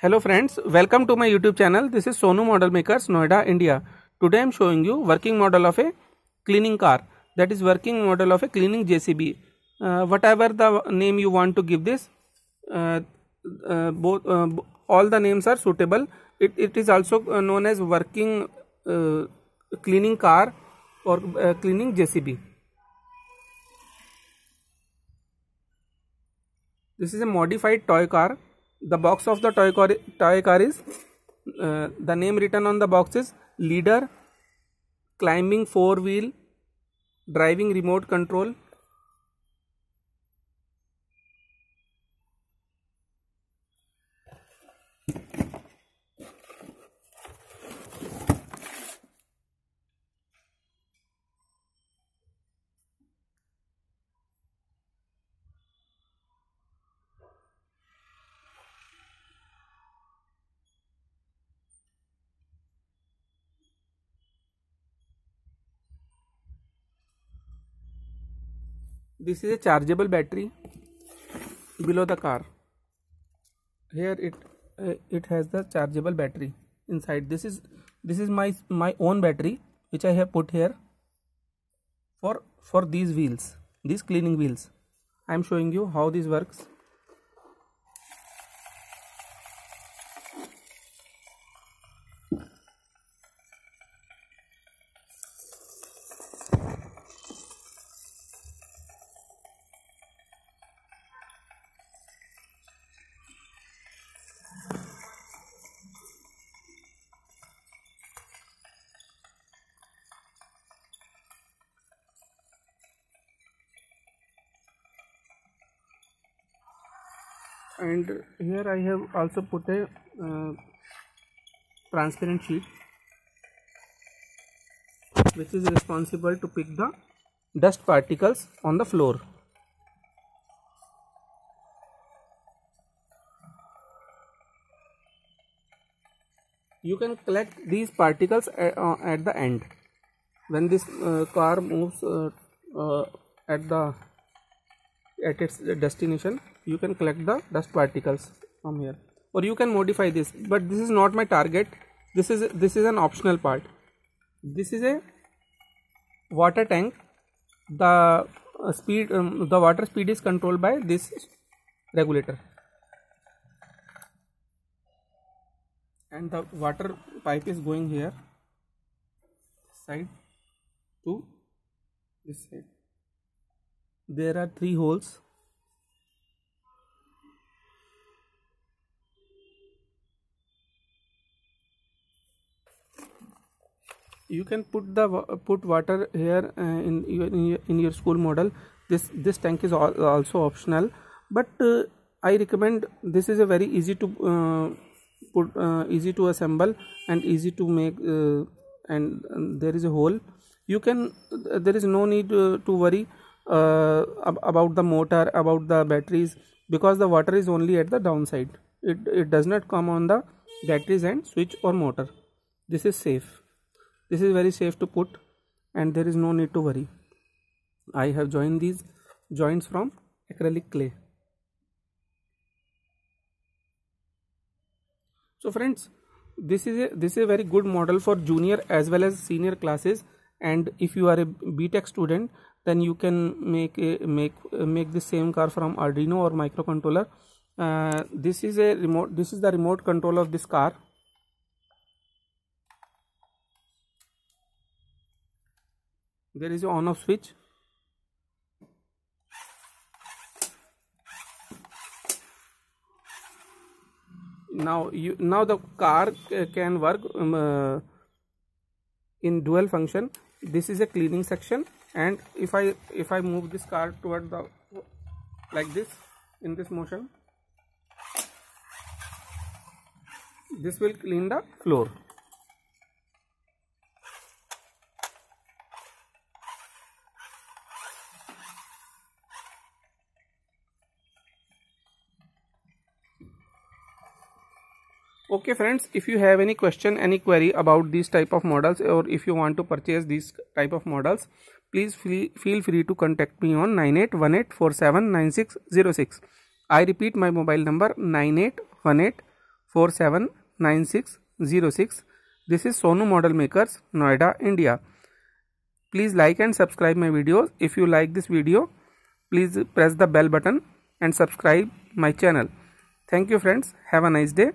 Hello friends, welcome to my YouTube channel. This is Sonu Model Makers, Noida, India. Today I am showing you working model of a cleaning car. That is working model of a cleaning JCB. Uh, whatever the name you want to give this, uh, uh, both uh, all the names are suitable. It, it is also uh, known as working uh, cleaning car or cleaning JCB. This is a modified toy car. The box of the toy car, toy car is uh, the name written on the box is leader, climbing four wheel, driving remote control. This is a chargeable battery below the car. Here it uh, it has the chargeable battery inside. This is this is my my own battery which I have put here for for these wheels, these cleaning wheels. I am showing you how this works. And here I have also put a uh, transparent sheet which is responsible to pick the dust particles on the floor. You can collect these particles at, uh, at the end when this uh, car moves uh, uh, at the at its destination you can collect the dust particles from here. Or you can modify this. But this is not my target. This is this is an optional part. This is a water tank. The uh, speed um, the water speed is controlled by this regulator. And the water pipe is going here. Side to this side there are three holes. You can put the put water here uh, in, your, in your school model. This this tank is al also optional. But uh, i recommend this is a very easy to uh, put uh, easy to assemble and easy to make uh, and, and there is a hole. You can there is no need uh, to worry Uh, about the motor about the batteries because the water is only at the downside. It it does not come on the batteries and switch or motor. This is safe. This is very safe to put and there is no need to worry. I have joined these joints from acrylic clay. So friends this is a this is a very good model for junior as well as senior classes and if you are a btech student then you can make a, make make the same car from arduino or microcontroller. Uh, this is a remote this is the remote control of this car. There is a on off switch. Now you now the car can work um, uh, in dual function this is a cleaning section and if i if i move this car toward the like this in this motion this will clean the floor okay friends if you have any question any query about these type of models or if you want to purchase these type of models please feel free to contact me on 9818479606 i repeat my mobile number 9818479606 this is sonu model makers noida india. Please like and subscribe my videos. If you like this video please press the bell button and subscribe my channel. Thank you friends. Have a nice day.